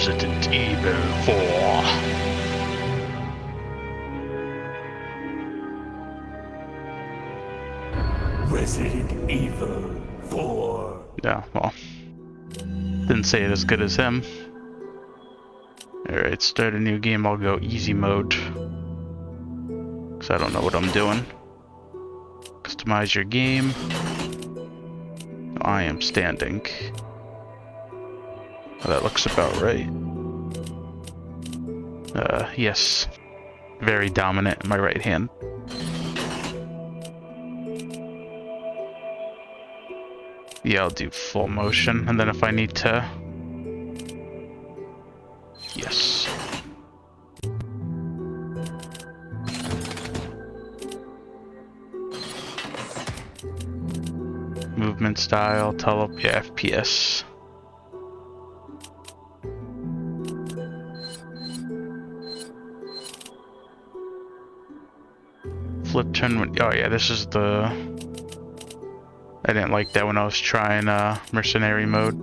Resident Evil 4. Resident Evil 4. Yeah, well, didn't say it as good as him. Alright, start a new game. I'll go easy mode. Because I don't know what I'm doing. Customize your game. I am standing. That looks about right. Uh, yes. Very dominant in my right hand. Yeah, I'll do full motion, and then if I need to... Yes. Movement style, tele yeah, FPS. Flip turn, oh yeah, this is the I didn't like that when I was trying uh, mercenary mode.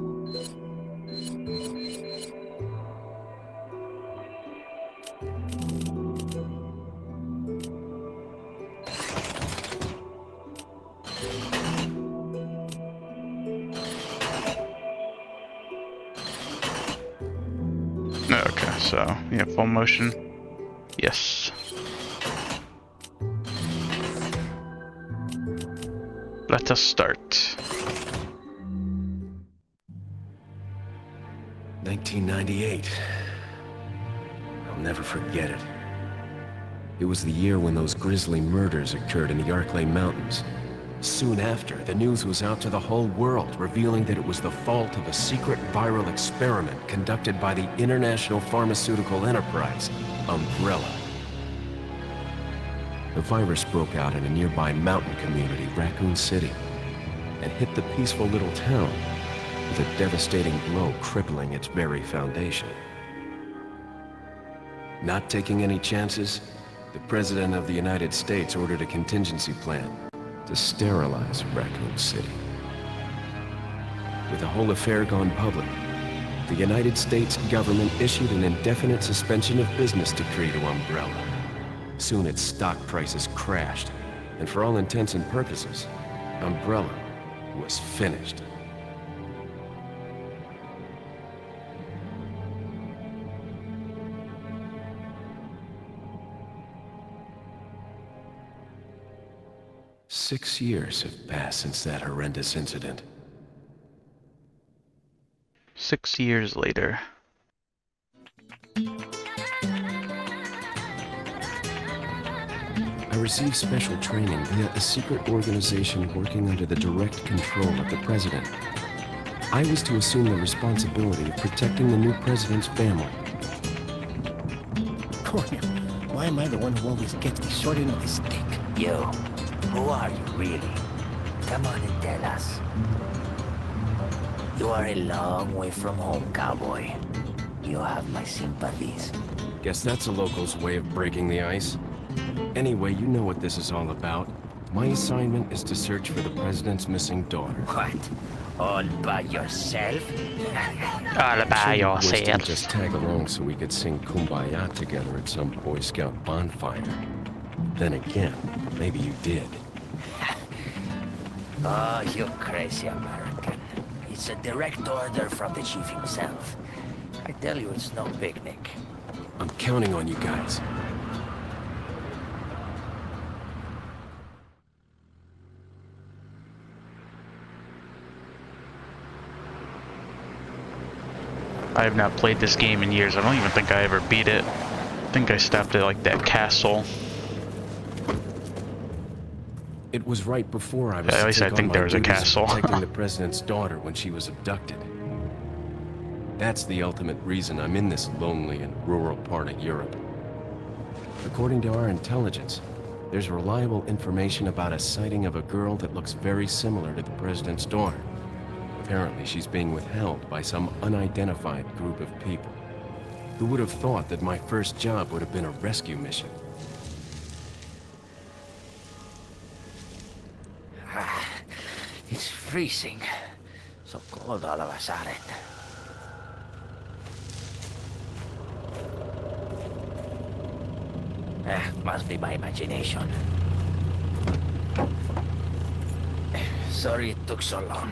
Okay, so yeah, full motion. Yes. Let us start. 1998. I'll never forget it. It was the year when those grisly murders occurred in the Arklay Mountains. Soon after, the news was out to the whole world, revealing that it was the fault of a secret viral experiment conducted by the international pharmaceutical enterprise, Umbrella. The virus broke out in a nearby mountain community, Raccoon City, and hit the peaceful little town with a devastating blow crippling its very foundation. Not taking any chances, the President of the United States ordered a contingency plan to sterilize Raccoon City. With the whole affair gone public, the United States government issued an indefinite suspension of business decree to Umbrella. Soon its stock prices crashed, and for all intents and purposes, Umbrella was finished. Six years have passed since that horrendous incident. Six years later. I received special training via a secret organization working under the direct control of the president. I was to assume the responsibility of protecting the new president's family. Cornel, why am I the one who always gets the short end of the stick? You, who are you really? Come on and tell us. You are a long way from home, cowboy. You have my sympathies. Guess that's a local's way of breaking the ice. Anyway, you know what this is all about. My assignment is to search for the president's missing daughter. What? All by yourself? All by Sure, worst than yourself. Just tag along so we could sing Kumbaya together at some Boy Scout bonfire. Then again, maybe you did. Oh, you crazy American. It's a direct order from the chief himself. I tell you, it's no picnic. I'm counting on you guys. I have not played this game in years. I don't even think I ever beat it. I think I stopped at like that castle. It was right before I was at least I think there was a castle. protecting the president's daughter when she was abducted. That's the ultimate reason I'm in this lonely and rural part of Europe. According to our intelligence, there's reliable information about a sighting of a girl that looks very similar to the president's daughter. Apparently, she's being withheld by some unidentified group of people. Who would have thought that my first job would have been a rescue mission? Ah, it's freezing. So cold all of a sudden. Ah, must be my imagination. Sorry it took so long.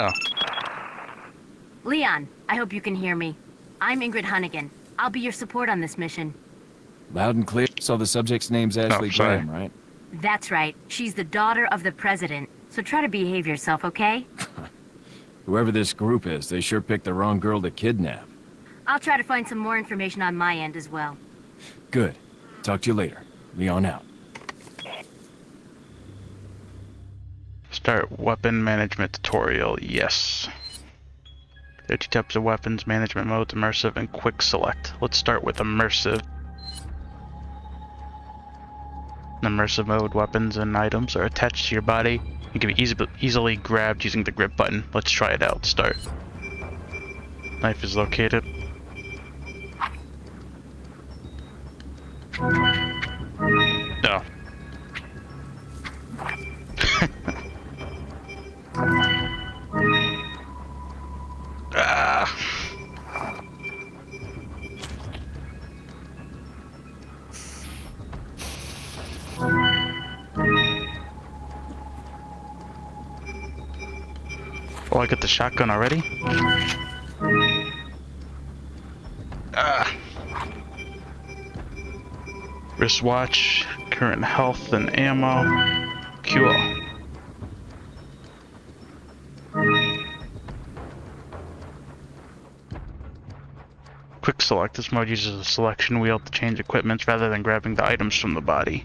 Oh, Leon, I hope you can hear me. I'm Ingrid Hunnigan. I'll be your support on this mission. Loud and clear. So the subject's name's oh, Ashley Oh. Graham, right? That's right. She's the daughter of the president. So try to behave yourself, okay? Whoever this group is, they sure picked the wrong girl to kidnap. I'll try to find some more information on my end as well. Good. Talk to you later. Leon out. Start weapon management tutorial. Yes. There are two types of weapons management modes, immersive and quick select. Let's start with immersive. In immersive mode, weapons and items are attached to your body and can be easy, easily grabbed using the grip button. Let's try it out. Start. Knife is located. No. Ah. Oh, I got the shotgun already? Ah. Wristwatch, current health and ammo. Cool. Select. This mode uses a selection wheel to change equipments rather than grabbing the items from the body.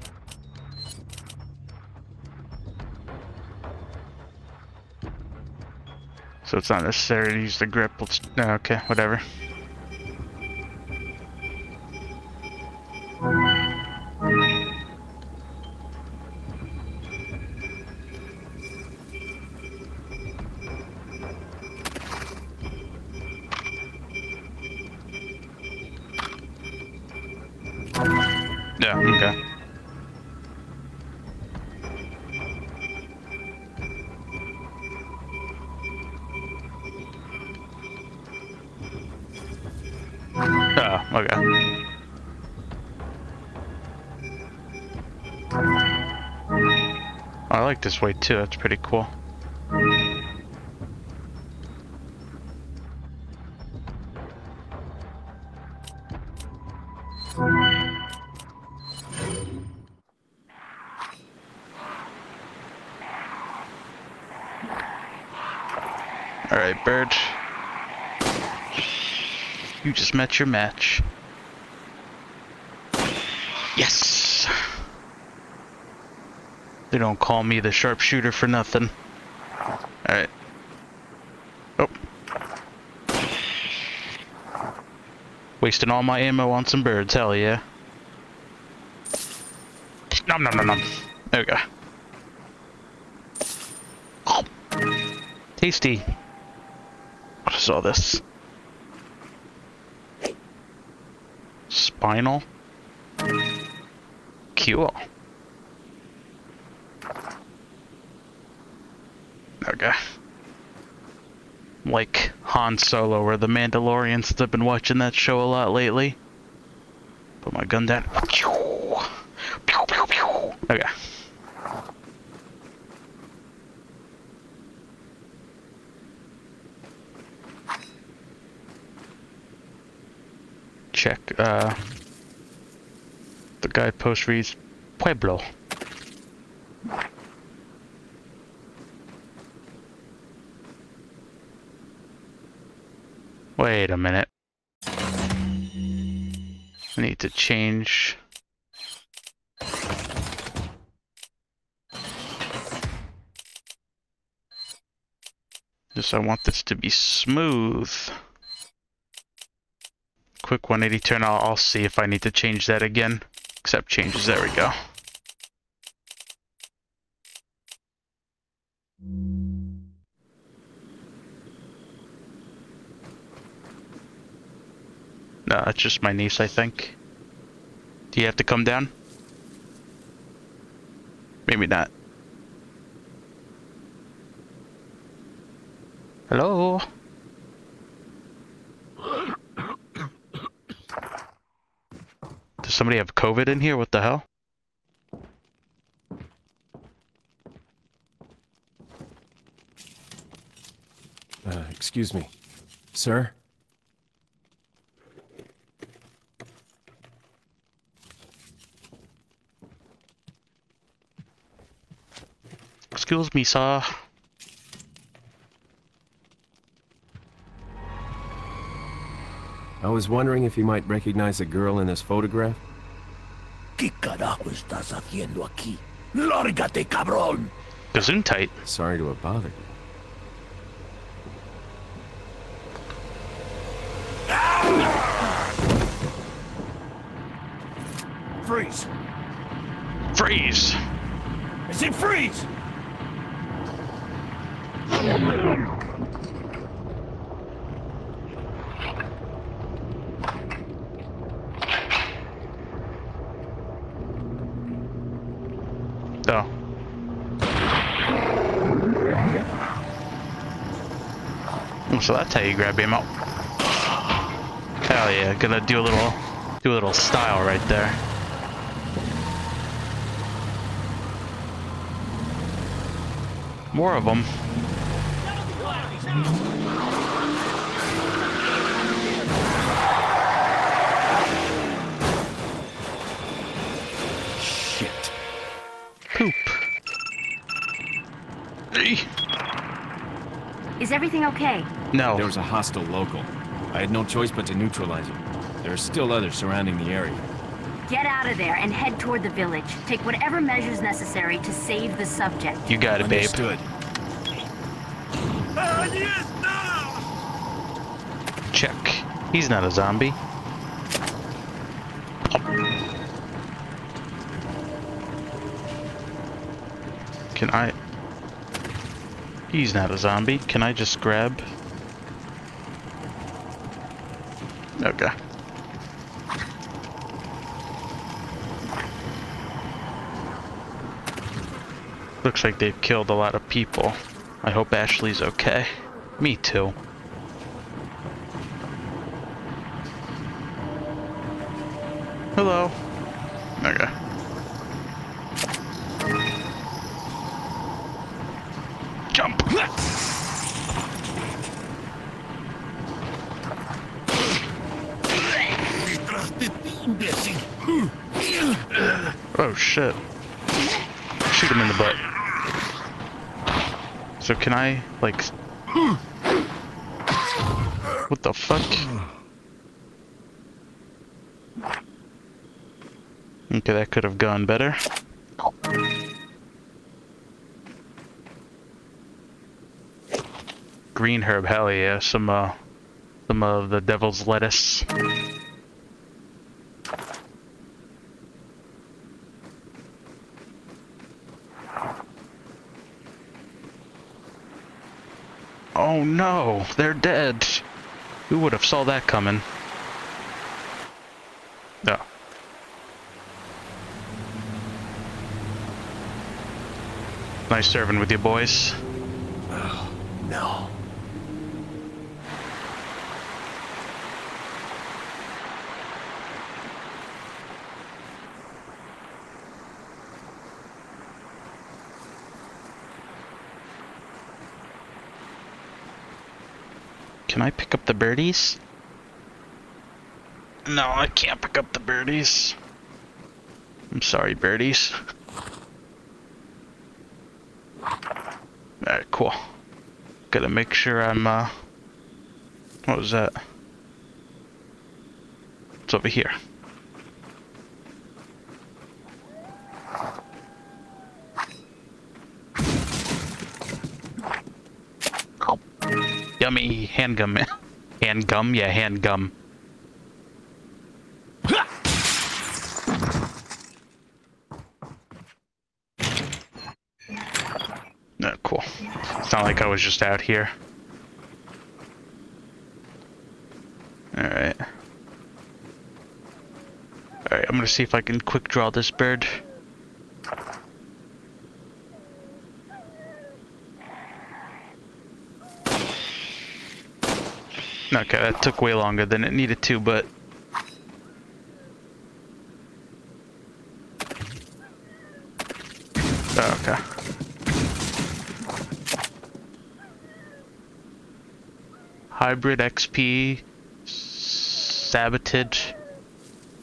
So it's not necessary to use the grip. Let's. Uh, okay, whatever. Like this way too, that's pretty cool. Alright, Bird. You just met your match. Yes! They don't call me the sharpshooter for nothing. Alright. Oh. Wasting all my ammo on some birds, hell yeah. Nom nom nom nom. There we go. Tasty. What is all this? Spinel? Cool. Like Han Solo or the Mandalorian since I've been watching that show a lot lately. Put my gun down. Okay. check. Uh, the guidepost reads Pueblo. A minute. I need to change. Just I want this to be smooth. Quick 180 turn, I'll, I'll see if I need to change that again. Accept changes, there we go. No, it's just my niece, I think. Do you have to come down? Maybe not. Hello? Does somebody have COVID in here? What the hell? Uh, excuse me. Sir? Excuse me, sir. I was wondering if you might recognize a girl in this photograph? ¿Qué carajo estás haciendo aquí? ¡Lárgate, cabrón! Gesundheit. Sorry to have bothered you. Freeze! Freeze! I said freeze! Oh. So that's how you grab him up. Hell yeah, gonna do a little, do a little style right there. More of them. Shit. Poop. Eey. Is everything okay? No. There was a hostile local. I had no choice but to neutralize him. There are still others surrounding the area. Get out of there and head toward the village. Take whatever measures necessary to save the subject. You got it, babe. Understood. Check. He's not a zombie. Can I... He's not a zombie. Can I just grab... Okay. Looks like they've killed a lot of people. I hope Ashley's okay. Me too. Hello. Okay. Jump. Oh shit. Shoot him in the butt. So can I, like... What the fuck? Okay, that could have gone better. Green herb, hell yeah, some uh, some of the devil's lettuce. Oh no, they're dead. Who would have saw that coming? No. Nice serving with you boys. Oh, no. Can I pick up the birdies? No, I can't pick up the birdies. I'm sorry, birdies. Alright, cool. Gotta make sure I'm, uh... What was that? It's over here. Yummy handgum. Handgum? Yeah, handgum. No, cool. It's not like I was just out here. Alright. Alright, I'm gonna see if I can quick draw this bird. Okay, that took way longer than it needed to, but... Oh, okay. Hybrid XP Sabotage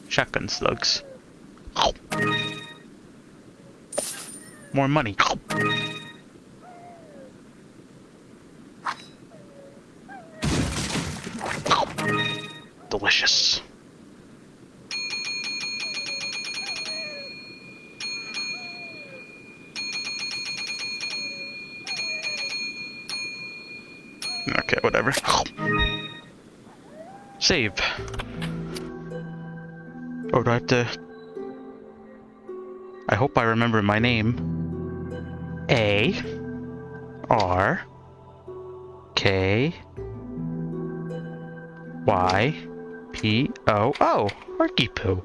Shotgun slugs. More money. Save. Oh, do I have to... I hope I remember my name. A... R... K... Y... P... O... Oh! Archipoo.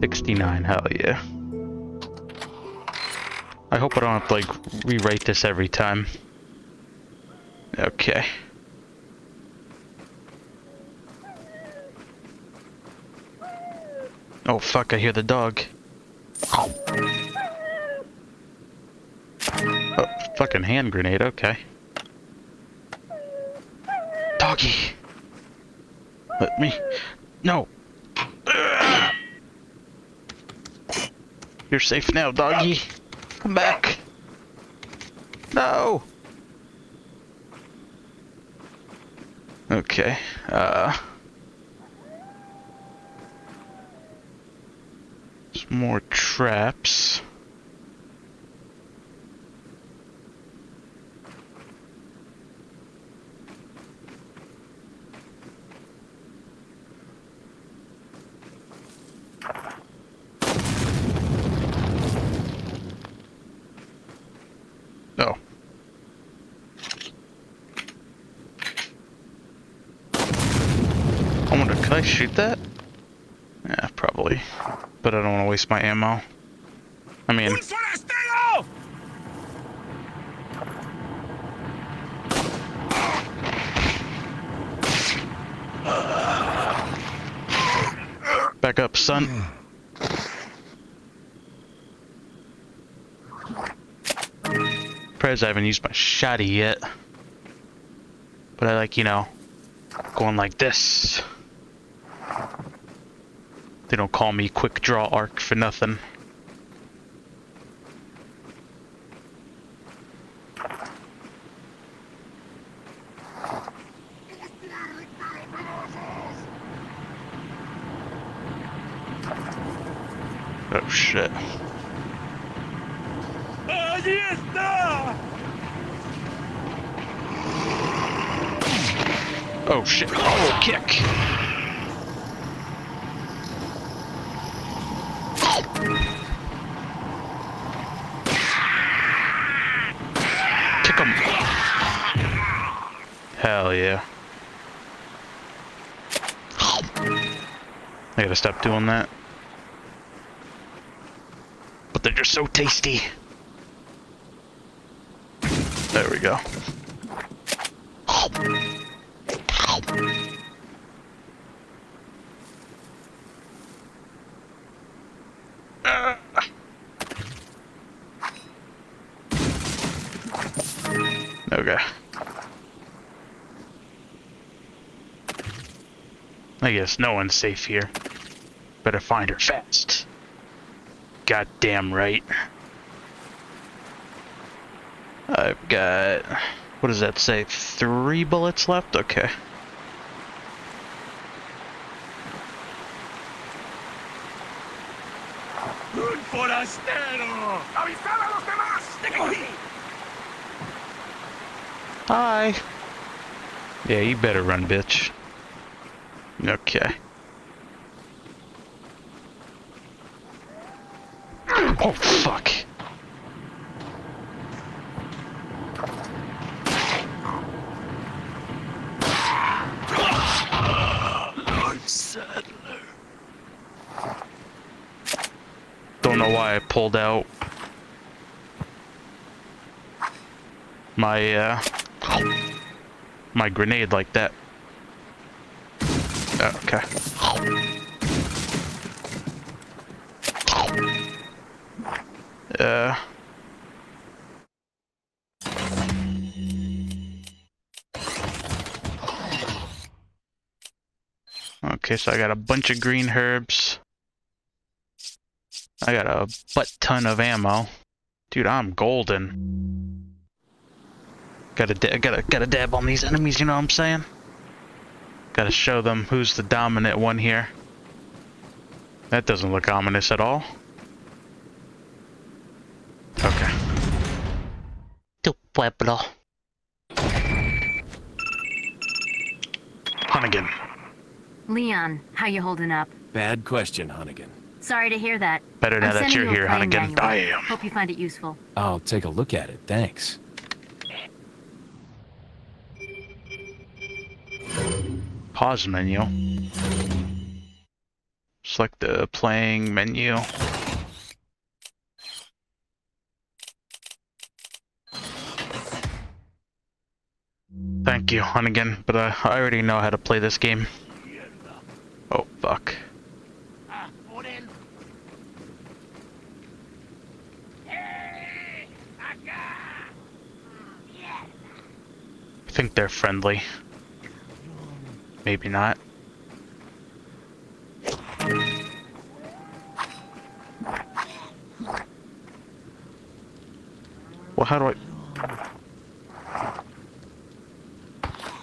69, hell yeah. I hope I don't have to, like, rewrite this every time. Okay. Oh fuck, I hear the dog. Oh, fucking hand grenade, okay. Doggy! Let me... No! You're safe now, doggy. Come back. No! Okay, uh... more traps. Oh. I wonder, can I shoot that? Yeah, probably. But I don't want to waste my ammo. I mean... Back up, son. Surprised I haven't used my shotty yet. But I like, you know, going like this. They don't call me quick draw arc for nothing. So tasty. There we go. Ah. Okay. I guess no one's safe here. Better find her fast. Goddamn right. I've got... What does that say? Three bullets left? Okay. ¡Un forastero! ¡Avisad a los demás! ¡Te cogí! Hi. Yeah, you better run, bitch. Okay. Oh, fuck. Don't know why I pulled out my uh my grenade like that. Oh, okay. Uh Okay, so I got a bunch of green herbs. I got a butt ton of ammo. Dude, I'm golden. Gotta, gotta, gotta dab on these enemies, you know what I'm saying? Gotta show them who's the dominant one here. That doesn't look ominous at all. Okay. Tu pueblo. Hunnigan. Leon, how you holding up? Bad question, Hunnigan. Sorry to hear that. Better now I'm that you're you a here, playing Hunnigan. manual. I am. Hope you find it useful. I'll take a look at it, thanks. Pause menu. Select the playing menu. Thank you, Hunnigan, but uh, I already know how to play this game. Oh, fuck. I think they're friendly. Maybe not. Well, how do I...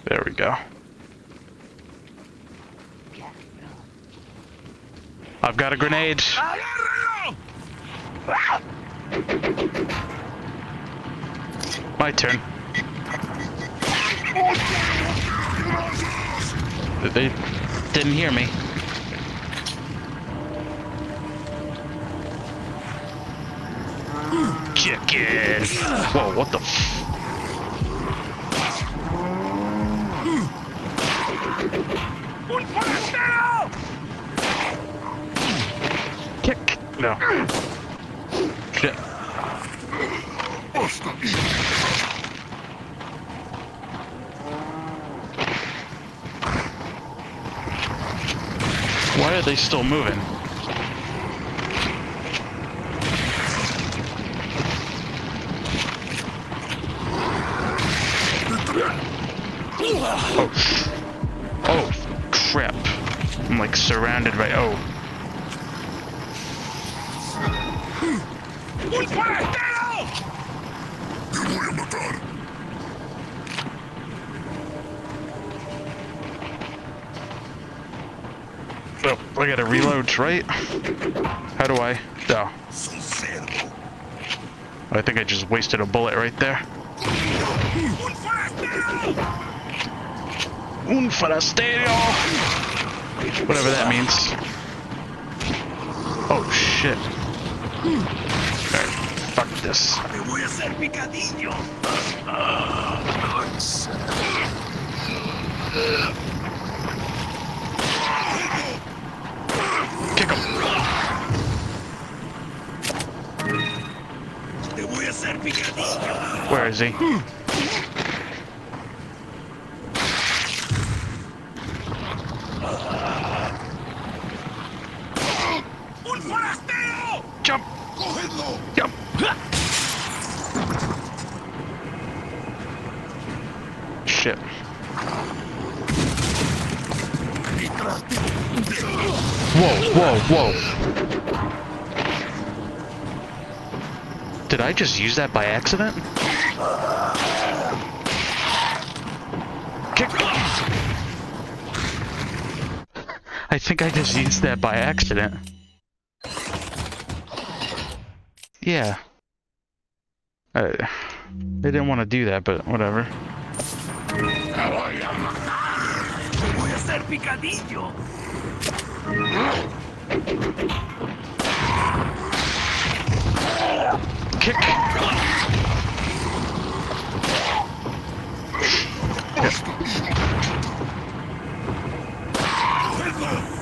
There we go. I've got a grenade. My turn. They didn't hear me. Chicken! Whoa, what the Kick! No. Shit. Are they still moving? Oh. Oh, crap. I'm like surrounded by. Oh. Right? How do I? Oh. I think I just wasted a bullet right there. ¡Un forastero! Whatever that means. Oh shit. Alright, fuck this. ¡Te voy a hacer picadillo! Kick him. ¡Te voy a hacer picadillo! Where is he? Hmm. ¡Un forastero! Jump! Jump! Shit. ¡Detrás de Whoa. Did I just use that by accident? Kick. I think I just used that by accident. Yeah. Uh, they didn't want to do that, but whatever. Picadillo. Kick. Shit.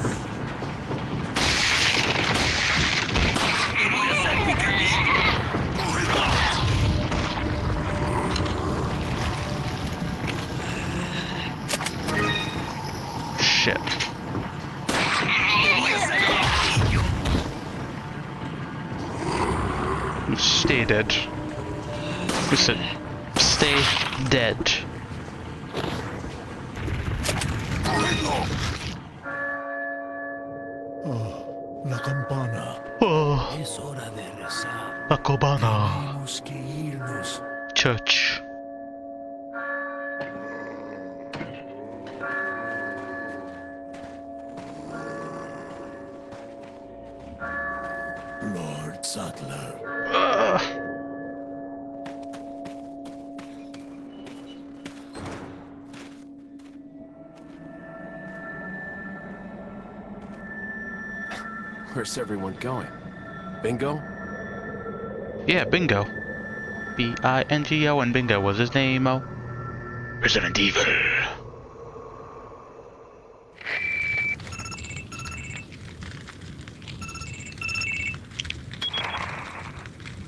Stay Where's everyone going? Bingo? Yeah, Bingo. B-I-N-G-O and Bingo was his name, oh. Resident Evil.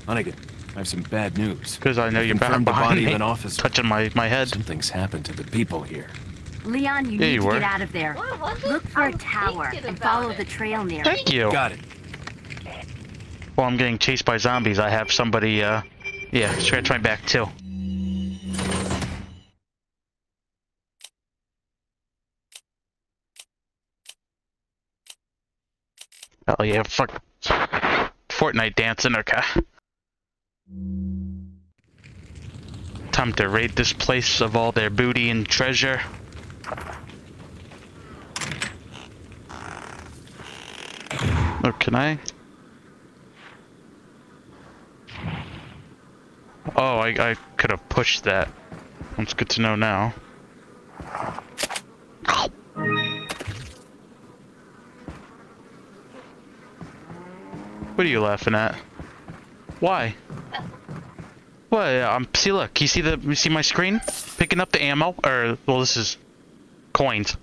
Hunnigan, I have some bad news. Because I know you're back Confirmed the behind body me, of an officer. touching my, my head. Something's happened to the people here. Leon, you Yeah, need you to were. get out of there. What was it? Look for I a was tower and follow it. the trail near it. Thank you. Got it. While I'm getting chased by zombies, I have somebody, uh, yeah, scratch my back too. Oh yeah, fuck. Fortnite dancing, okay. Time to raid this place of all their booty and treasure. Oh, can I? Oh, I, I could have pushed that. That's good to know now. What are you laughing at? Why? What? Um, see, look. You see the? You see my screen? Picking up the ammo, or well, this is coins.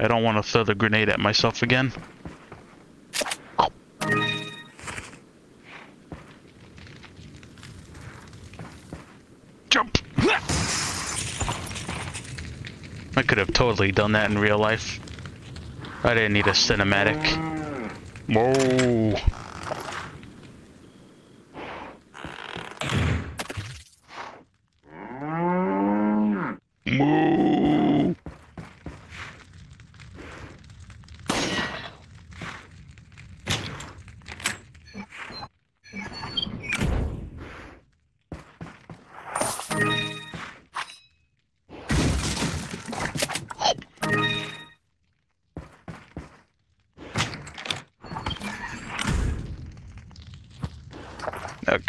I don't want to throw the grenade at myself again. Jump! I could have totally done that in real life. I didn't need a cinematic. Whoa!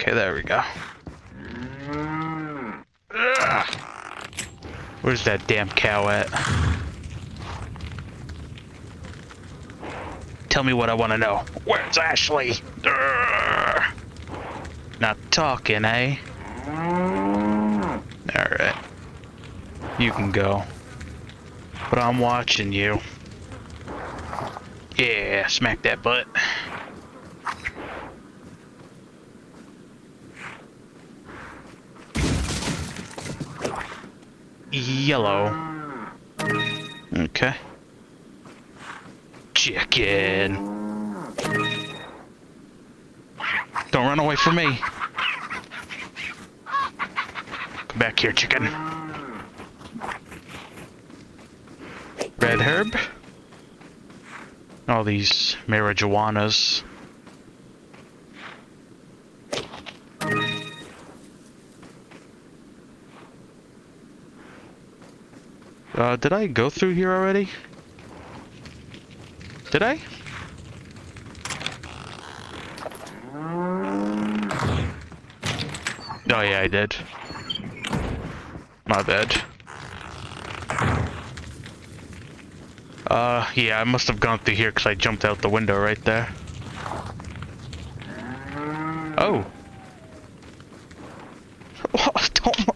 Okay, there we go. Where's that damn cow at? Tell me what I want to know. Where's Ashley? Not talking, eh? Alright. You can go. But I'm watching you. Yeah, smack that butt. Yellow. Okay. Chicken. Don't run away from me. Come back here, chicken. Red herb. All these marijuanas. Uh, did I go through here already? Did I? Oh yeah, I did. My bad. Uh, yeah, I must have gone through here because I jumped out the window right there. Oh. Don't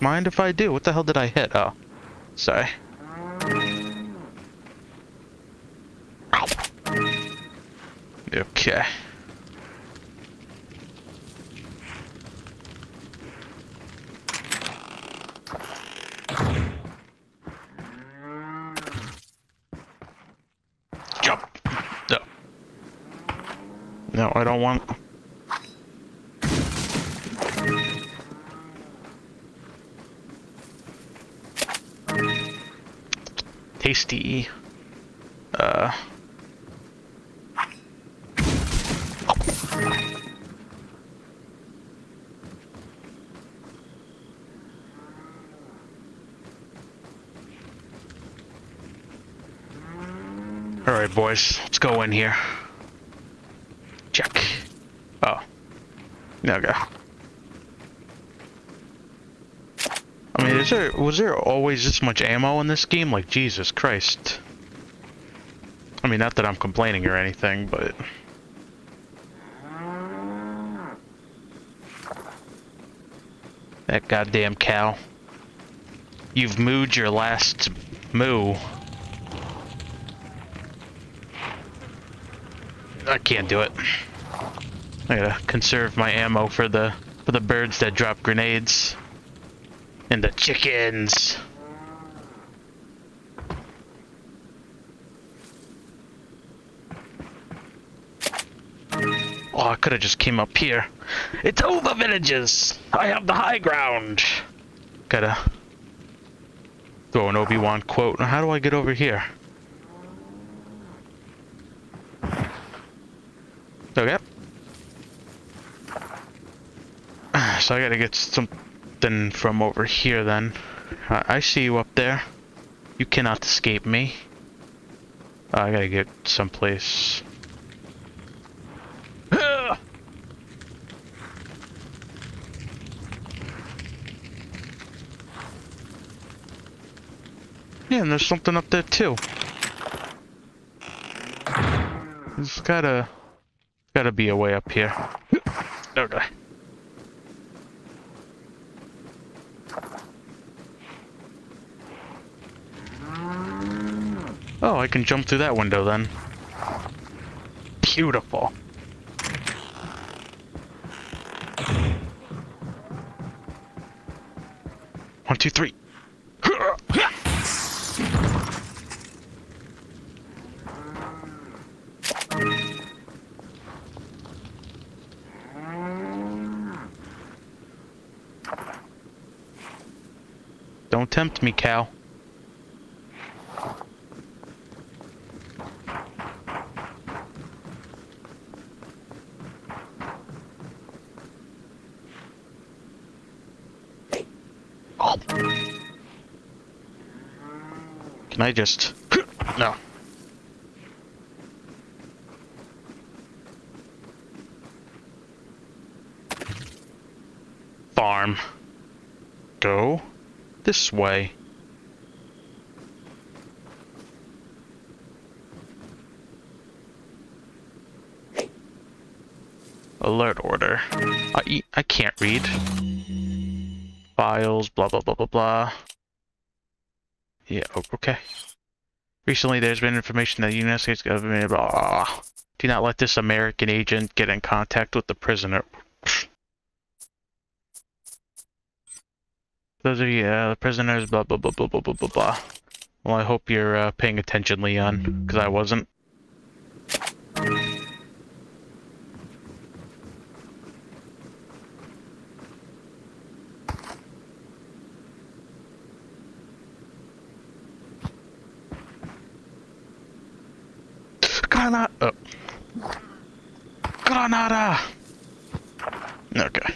mind if I do. What the hell did I hit? Oh, sorry. Tasty. Uh. Alright, boys, let's go in here. Check. Oh. Okay. I mean, is there was there always this much ammo in this game? Like Jesus Christ. I mean, not that I'm complaining or anything, but that goddamn cow. You've mooed your last moo. I can't do it. I gotta conserve my ammo for the for the birds that drop grenades. And the chickens. Oh, I could have just came up here. It's over, villages! I have the high ground! Gotta throw an Obi-Wan quote. How do I get over here? Okay. So I gotta get something from over here then. Uh, I see you up there. You cannot escape me. I gotta get someplace. Ah! Yeah, and there's something up there too. There's gotta, gotta be a way up here. Okay. Oh, I can jump through that window then. Beautiful. One, two, three. Don't tempt me, cow. Can I just... No. Farm. Go this way. Alert order. I, I can't read. Files, blah blah blah blah blah. Yeah, okay. Recently there's been information that the United States government blah. Do not let this American agent get in contact with the prisoner. Those of you, uh, prisoners, blah blah blah blah blah blah blah blah. Well, I hope you're uh, paying attention, Leon, because I wasn't. Oh. Granada! Okay.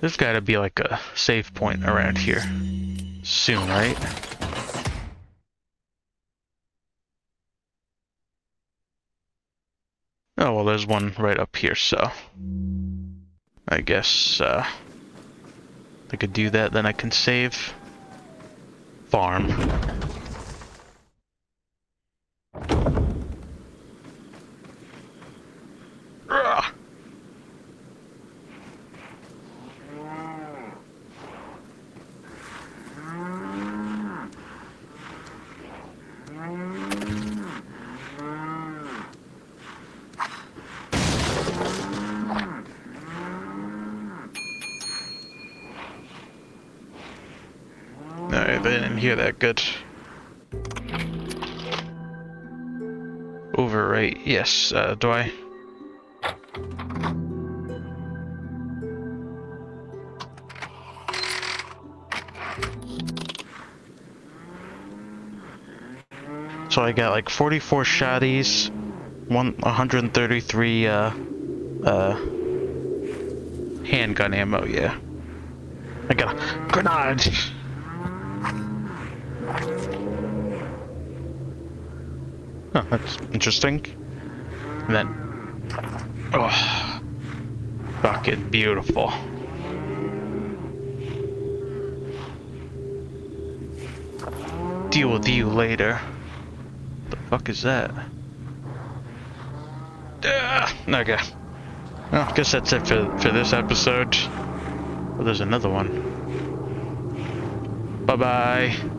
There's gotta be like a save point around here. Soon, right? Oh, well, there's one right up here, so... I guess, uh... I could do that, then I can save... Farm. Ugh. Alright, they didn't hear that good. Overwrite, yes, uh, do I? So I got like 44 shotties, one 133 uh uh handgun ammo, yeah. I got a grenade. That's interesting. And then, oh, fucking beautiful. Deal with you later. The fuck is that? Ah, okay. Well, I guess that's it for, for this episode. Oh, there's another one. Bye-bye.